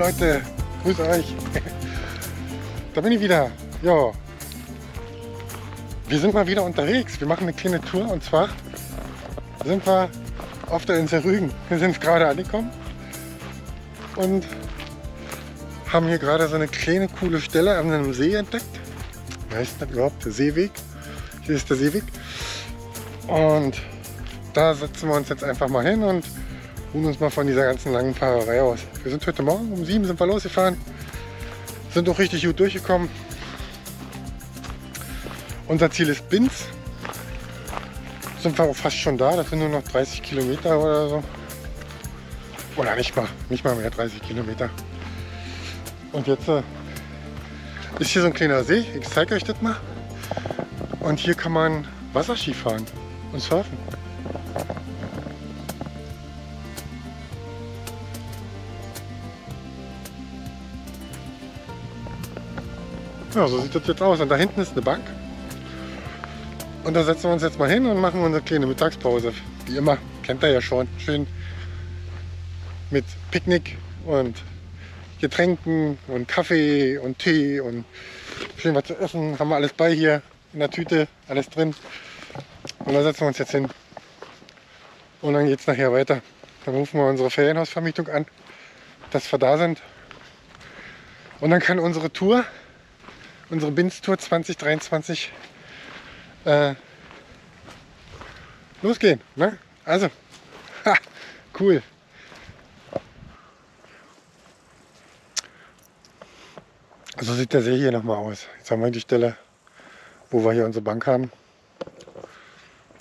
Leute, grüß euch. Da bin ich wieder. Ja. Wir sind mal wieder unterwegs. Wir machen eine kleine Tour und zwar sind wir auf der Insel Rügen. Wir sind gerade angekommen und haben hier gerade so eine kleine coole Stelle an einem See entdeckt. Wie heißt das überhaupt? Der Seeweg. Hier ist der Seeweg. Und da setzen wir uns jetzt einfach mal hin und ruhen uns mal von dieser ganzen langen Fahrerei aus. Wir sind heute Morgen um sieben sind wir losgefahren, sind auch richtig gut durchgekommen. Unser Ziel ist Binz. Sind wir auch fast schon da, das sind nur noch 30 Kilometer oder so. Oder nicht mal, nicht mal mehr 30 Kilometer. Und jetzt äh, ist hier so ein kleiner See, ich zeige euch das mal. Und hier kann man Wasserski fahren und surfen. Ja, so sieht das jetzt aus. Und da hinten ist eine Bank. Und da setzen wir uns jetzt mal hin und machen unsere kleine Mittagspause. Wie immer, kennt ihr ja schon. Schön mit Picknick und Getränken und Kaffee und Tee und schön was zu essen. Haben wir alles bei hier in der Tüte, alles drin. Und da setzen wir uns jetzt hin. Und dann geht es nachher weiter. Dann rufen wir unsere Ferienhausvermietung an, dass wir da sind. Und dann kann unsere Tour unsere Binz-Tour 2023 äh, losgehen. Ne? Also, ha, cool. So sieht der See hier nochmal aus. Jetzt haben wir die Stelle, wo wir hier unsere Bank haben.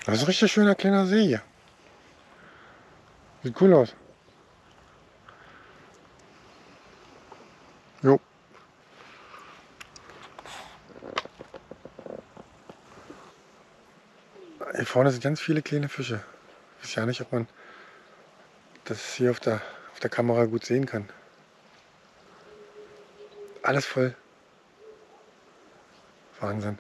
Das ist ein richtig schöner kleiner See hier. Sieht cool aus. Jo. Vorne sind ganz viele kleine Fische. Ich weiß ja nicht, ob man das hier auf der, auf der Kamera gut sehen kann. Alles voll. Wahnsinn.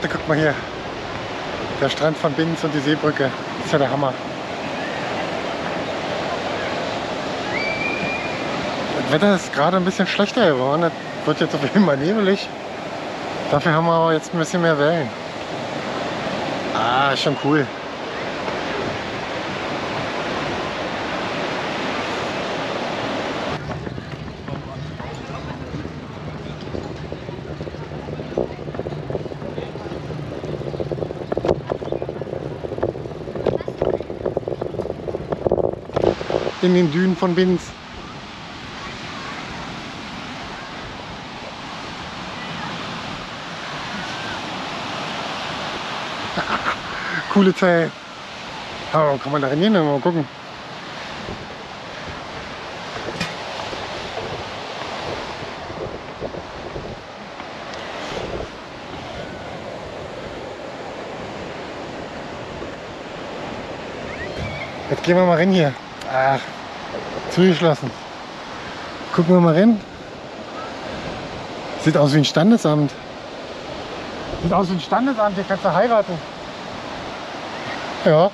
Leute, guck mal hier. Der Strand von Binz und die Seebrücke. Ist ja der Hammer. Das Wetter ist gerade ein bisschen schlechter geworden. Es wird jetzt auf jeden Fall nebelig. Dafür haben wir aber jetzt ein bisschen mehr Wellen. Ah, schon cool. In den Dünen von Binz. Coole Zeit. Oh, kann man da rein Mal gucken. Jetzt gehen wir mal rein hier. Ach, zugeschlossen. Gucken wir mal rein. Sieht aus wie ein Standesamt. Sieht aus wie ein Standesamt, hier kannst du heiraten. Ja.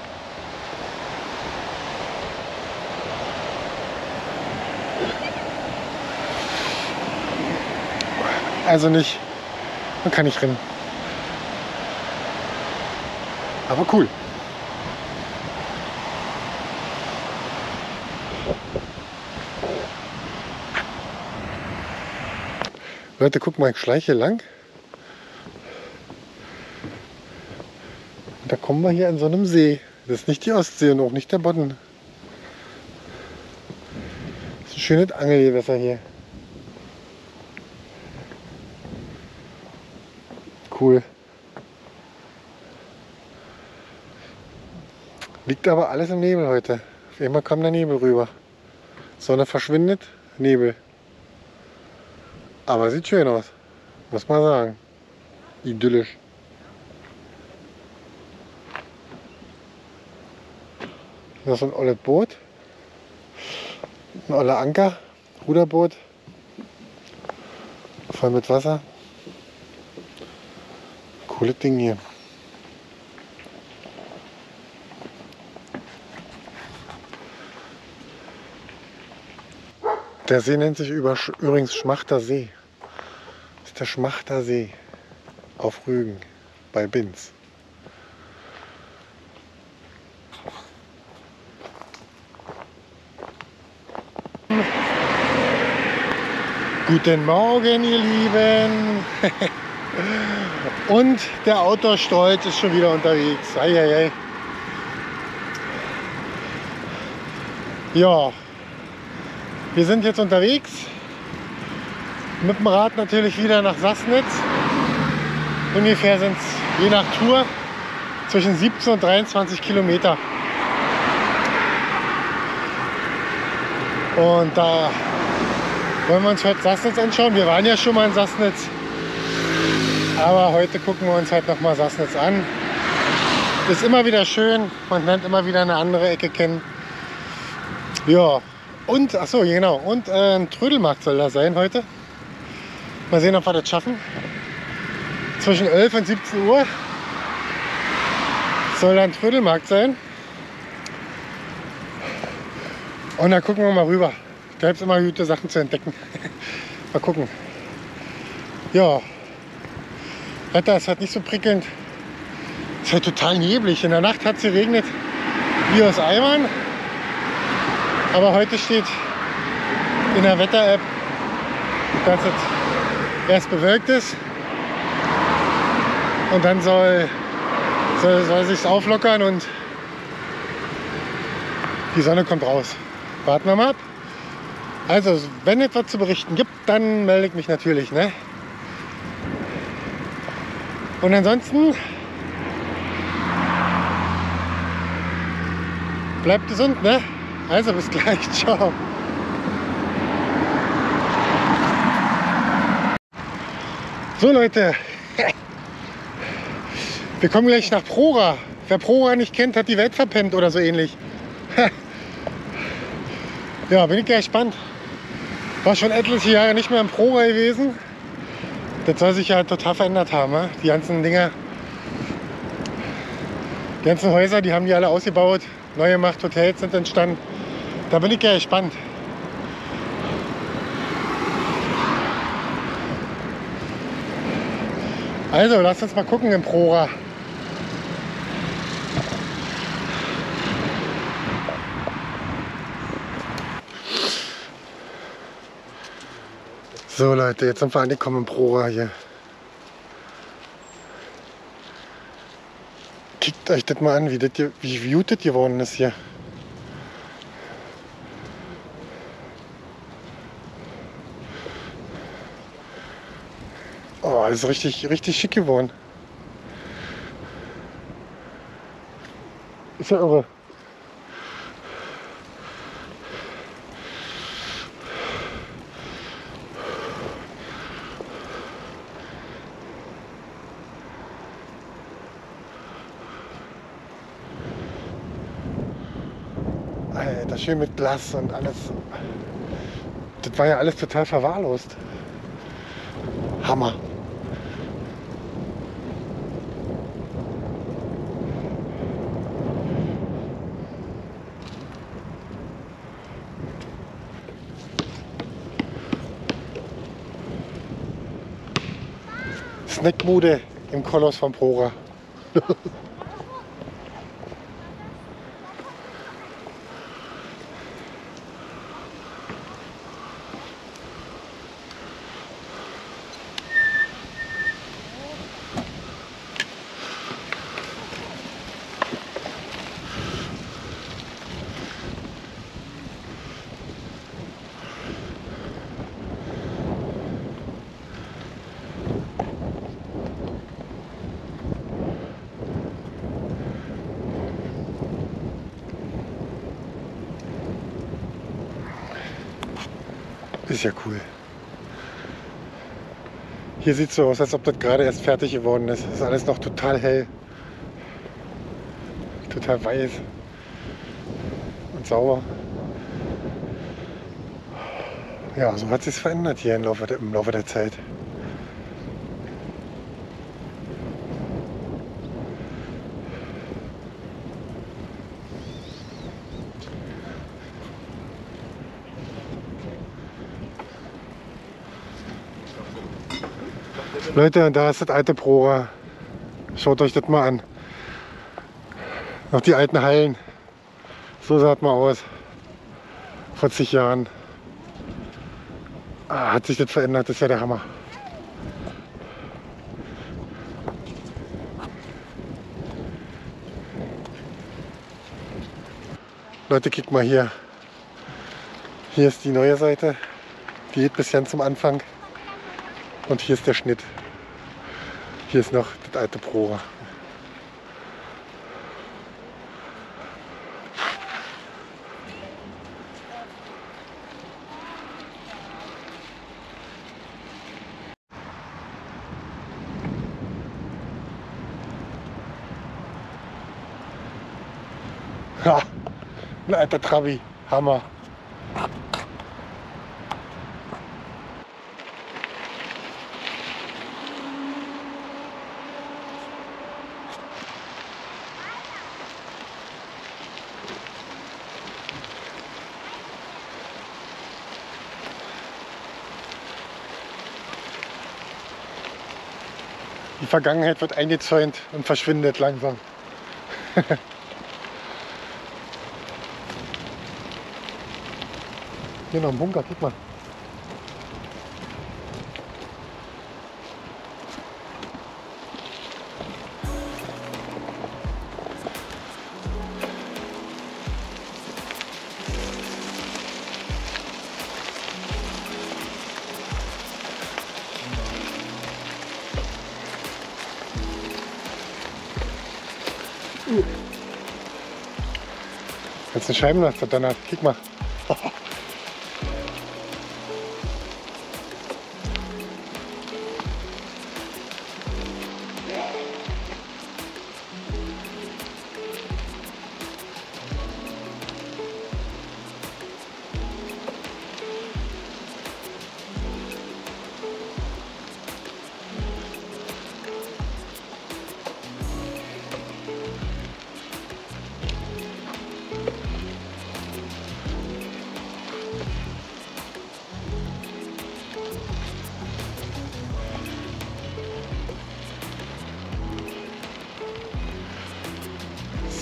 Also nicht, man kann nicht rennen. Aber cool. Leute, guck mal, ich schleiche lang. Und da kommen wir hier an so einem See. Das ist nicht die Ostsee und auch nicht der Bodden. Das ist ein schönes Angelgewässer hier. Cool. Liegt aber alles im Nebel heute. Auf einmal kommt der Nebel rüber. Sonne verschwindet, Nebel. Aber sieht schön aus, muss man sagen. Idyllisch. Das ist ein olles Boot. Ein oller Anker, Ruderboot. Voll mit Wasser. Cooles Ding hier. Der See nennt sich übrigens Schmachter See. Das ist der Schmachter See auf Rügen bei Binz. Guten Morgen, ihr Lieben. Und der Outdoor-Stolz ist schon wieder unterwegs. Ei, ei, ei. Ja, wir sind jetzt unterwegs. Mit dem Rad natürlich wieder nach Sassnitz. Ungefähr sind es je nach Tour zwischen 17 und 23 Kilometer. Und da wollen wir uns heute Sassnitz anschauen. Wir waren ja schon mal in Sassnitz. Aber heute gucken wir uns halt noch mal Sassnitz an. Ist immer wieder schön. Man lernt immer wieder eine andere Ecke kennen. Ja, und, achso, genau. Und äh, ein Trödelmarkt soll da sein heute. Mal sehen, ob wir das schaffen. Zwischen 11 und 17 Uhr soll da ein Trödelmarkt sein. Und dann gucken wir mal rüber. Da gibt es immer gute Sachen zu entdecken. mal gucken. Ja, Wetter ist halt nicht so prickelnd. Es ist halt total neblig. In der Nacht hat es geregnet wie aus Eimern. Aber heute steht in der Wetter-App, dass es erst bewölkt ist und dann soll, soll, soll sich auflockern und die Sonne kommt raus. Warten wir mal ab. Also, wenn etwas zu berichten gibt, dann melde ich mich natürlich. Ne? Und ansonsten bleibt gesund, ne? Also bis gleich, ciao. So Leute, wir kommen gleich nach Prora. Wer Prora nicht kennt, hat die Welt verpennt oder so ähnlich. Ja, bin ich gespannt. War schon etliche Jahre nicht mehr in Prora gewesen. Das soll sich ja total verändert haben. Ne? Die ganzen Dinger, die ganzen Häuser, die haben die alle ausgebaut, neu gemacht, Hotels sind entstanden. Da bin ich gespannt. Also, lasst uns mal gucken im Prora. So Leute, jetzt sind wir angekommen im Prora hier. Kickt euch das mal an, wie, das hier, wie viewed das geworden ist hier. Das ist richtig, richtig schick geworden. Ist ja irre. Alter, schön mit Glas und alles. Das war ja alles total verwahrlost. Hammer. Snackbude im Koloss von Prora. Ist ja cool. Hier sieht es so aus, als ob das gerade erst fertig geworden ist. Ist alles noch total hell. Total weiß. Und sauber. Ja, so hat sich verändert hier im Laufe der, im Laufe der Zeit. Leute, da ist das alte Prora. Schaut euch das mal an. Noch die alten Hallen. So sah es mal aus. Vor zig Jahren. Ah, hat sich das verändert, das ist ja der Hammer. Leute, guckt mal hier. Hier ist die neue Seite. Die geht bis ganz zum Anfang. Und hier ist der Schnitt. Hier ist noch das alte Prora. Ja, ein alter Trabi, Hammer. Vergangenheit wird eingezäunt und verschwindet langsam. Hier noch ein Bunker, guck mal. Jetzt ein Scheibenlaster danach. Guck mal.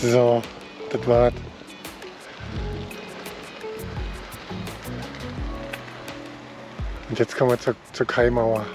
So, das war's. Und jetzt kommen wir zur, zur Kaimauer.